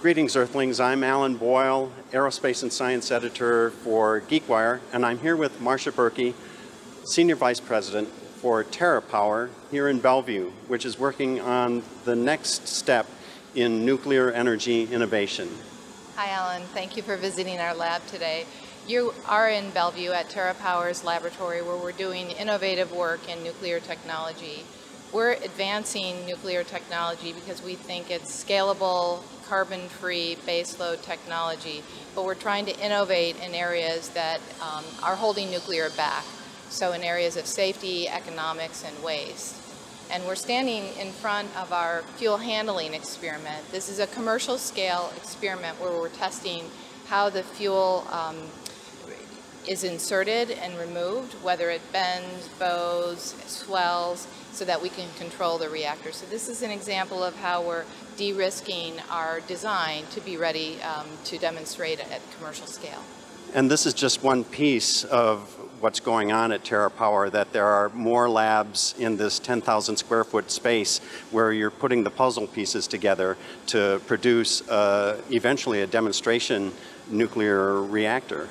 Greetings, Earthlings. I'm Alan Boyle, Aerospace and Science Editor for GeekWire, and I'm here with Marcia Burkey, Senior Vice President for TerraPower here in Bellevue, which is working on the next step in nuclear energy innovation. Hi, Alan. Thank you for visiting our lab today. You are in Bellevue at TerraPower's laboratory where we're doing innovative work in nuclear technology. We're advancing nuclear technology because we think it's scalable, carbon-free, baseload technology, but we're trying to innovate in areas that um, are holding nuclear back. So in areas of safety, economics, and waste. And we're standing in front of our fuel handling experiment. This is a commercial scale experiment where we're testing how the fuel um, is inserted and removed, whether it bends, bows, swells, so that we can control the reactor. So this is an example of how we're de-risking our design to be ready um, to demonstrate at commercial scale. And this is just one piece of what's going on at TerraPower, that there are more labs in this 10,000 square foot space where you're putting the puzzle pieces together to produce uh, eventually a demonstration nuclear reactor.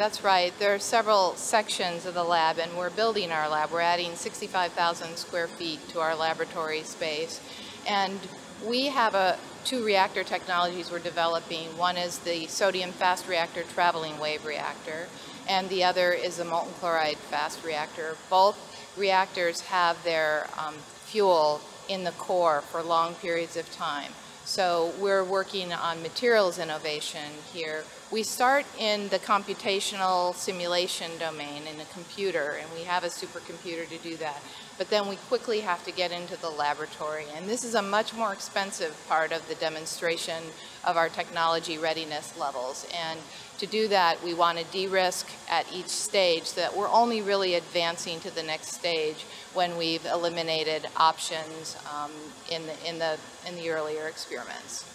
That's right. There are several sections of the lab, and we're building our lab. We're adding 65,000 square feet to our laboratory space. And we have a, two reactor technologies we're developing. One is the sodium fast reactor traveling wave reactor, and the other is a molten chloride fast reactor. Both reactors have their um, fuel in the core for long periods of time. So we're working on materials innovation here. We start in the computational simulation domain in a computer, and we have a supercomputer to do that. But then we quickly have to get into the laboratory, and this is a much more expensive part of the demonstration of our technology readiness levels. And to do that, we want to de-risk at each stage so that we're only really advancing to the next stage when we've eliminated options um, in, the, in, the, in the earlier experiments.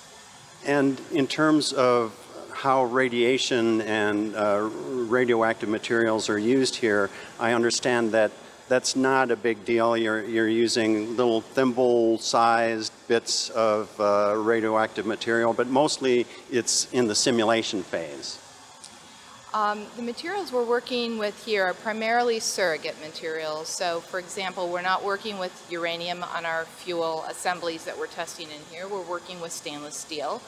And in terms of how radiation and uh, radioactive materials are used here, I understand that that's not a big deal. You're, you're using little thimble-sized bits of uh, radioactive material, but mostly it's in the simulation phase. Um, the materials we're working with here are primarily surrogate materials. So, for example, we're not working with uranium on our fuel assemblies that we're testing in here. We're working with stainless steel.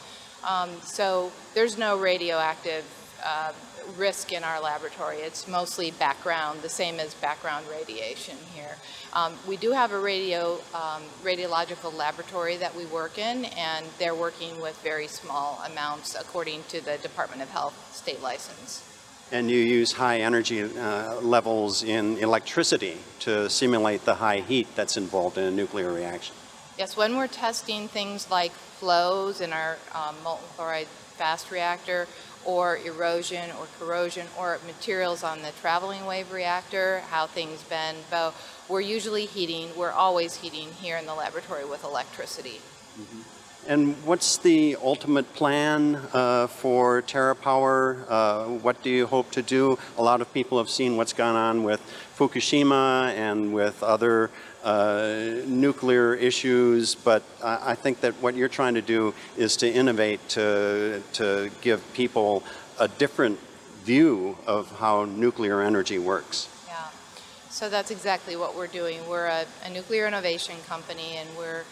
Um, so there's no radioactive uh, risk in our laboratory. It's mostly background, the same as background radiation here. Um, we do have a radio, um, radiological laboratory that we work in, and they're working with very small amounts according to the Department of Health state license. And you use high energy uh, levels in electricity to simulate the high heat that's involved in a nuclear reaction. Yes, when we're testing things like flows in our um, molten chloride fast reactor, or erosion or corrosion, or materials on the traveling wave reactor, how things bend, bow, we're usually heating, we're always heating here in the laboratory with electricity. Mm -hmm. And what's the ultimate plan uh, for TerraPower? Uh, what do you hope to do? A lot of people have seen what's gone on with Fukushima and with other uh, nuclear issues, but I, I, think that what you're trying to do is to innovate to, to give people a different view of how nuclear energy works. Yeah, so that's exactly what we're doing. We're a, a nuclear innovation company and we're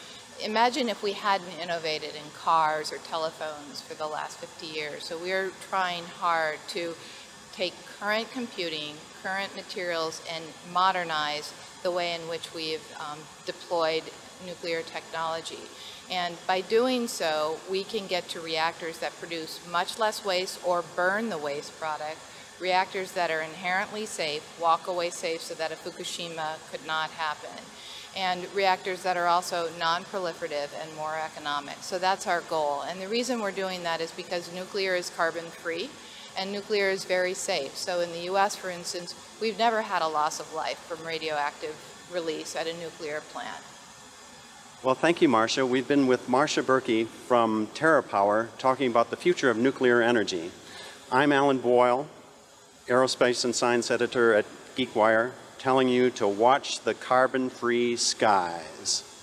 imagine if we hadn't innovated in cars or telephones for the last 50 years. So we're trying hard to take current computing, current materials, and modernize the way in which we've um, deployed nuclear technology. And by doing so, we can get to reactors that produce much less waste or burn the waste product, reactors that are inherently safe, walk away safe so that a Fukushima could not happen and reactors that are also non-proliferative and more economic. So that's our goal. And the reason we're doing that is because nuclear is carbon-free and nuclear is very safe. So in the US, for instance, we've never had a loss of life from radioactive release at a nuclear plant. Well, thank you, Marcia. We've been with Marcia Burkey from TerraPower talking about the future of nuclear energy. I'm Alan Boyle, Aerospace and Science Editor at GeekWire telling you to watch the carbon-free skies.